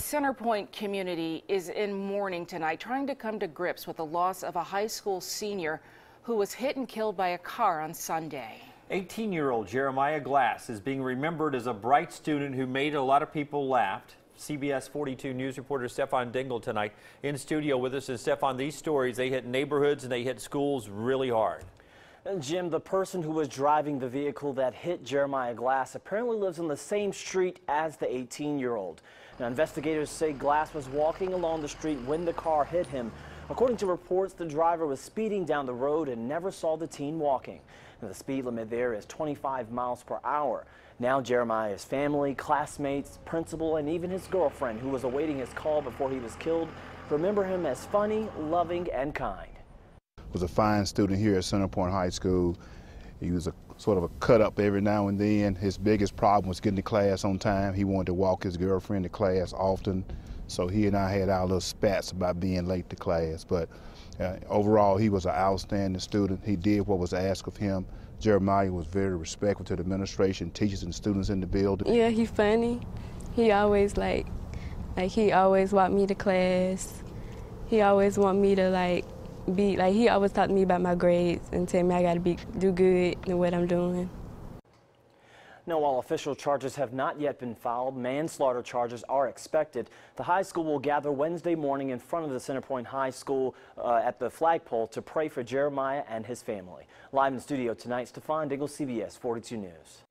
Center Point community is in mourning tonight, trying to come to grips with the loss of a high school senior who was hit and killed by a car on Sunday. 18-year-old Jeremiah Glass is being remembered as a bright student who made a lot of people laugh. CBS 42 News reporter Stefan Dingle tonight in studio with us. And Stefan, these stories, they hit neighborhoods and they hit schools really hard. Jim, the person who was driving the vehicle that hit Jeremiah Glass apparently lives on the same street as the 18-year-old. Now, investigators say Glass was walking along the street when the car hit him. According to reports, the driver was speeding down the road and never saw the teen walking. Now, the speed limit there is 25 miles per hour. Now, Jeremiah's family, classmates, principal, and even his girlfriend, who was awaiting his call before he was killed, remember him as funny, loving, and kind was a fine student here at Center Point High School. He was a sort of a cut up every now and then. His biggest problem was getting to class on time. He wanted to walk his girlfriend to class often. So he and I had our little spats about being late to class. But uh, overall, he was an outstanding student. He did what was asked of him. Jeremiah was very respectful to the administration, teachers and students in the building. Yeah, he funny. He always like, like he always walked me to class. He always want me to like be like he always talked to me about my grades and tell me I got to be do good in what I'm doing. Now, while official charges have not yet been filed, manslaughter charges are expected. The high school will gather Wednesday morning in front of the Center Point High School uh, at the flagpole to pray for Jeremiah and his family. Live in the studio tonight, Stefan Dingle, CBS 42 News.